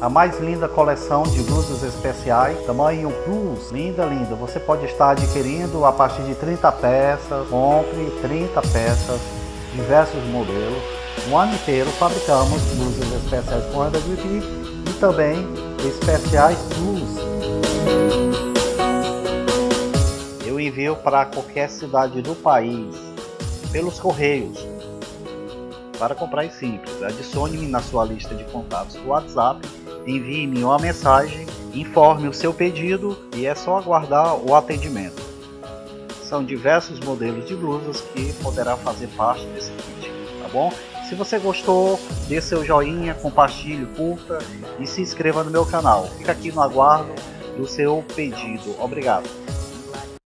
a mais linda coleção de blusas especiais, tamanho plus, linda, linda. Você pode estar adquirindo a partir de 30 peças, compre 30 peças, diversos modelos. O ano inteiro fabricamos blusas especiais com RWP e também especiais plus. Eu envio para qualquer cidade do país, pelos correios. Para comprar é simples, adicione-me na sua lista de contatos do WhatsApp envie-me uma mensagem, informe o seu pedido e é só aguardar o atendimento. São diversos modelos de blusas que poderá fazer parte desse kit, tá bom? Se você gostou, dê seu joinha, compartilhe, curta e se inscreva no meu canal. Fica aqui no aguardo do seu pedido. Obrigado.